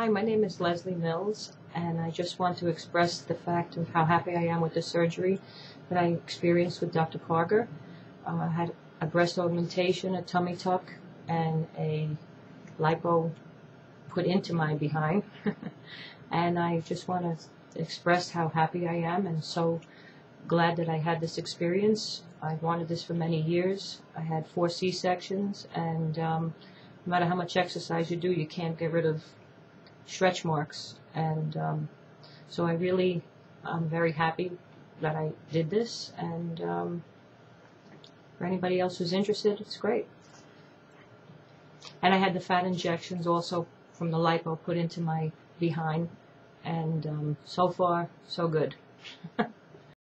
Hi, my name is Leslie Mills, and I just want to express the fact of how happy I am with the surgery that I experienced with Dr. Parker. Uh, I had a breast augmentation, a tummy tuck, and a lipo put into my behind. and I just want to express how happy I am and so glad that I had this experience. I wanted this for many years. I had four C-sections, and um, no matter how much exercise you do, you can't get rid of stretch marks. And um, so I really, I'm very happy that I did this. And um, for anybody else who's interested, it's great. And I had the fat injections also from the lipo put into my behind. And um, so far, so good.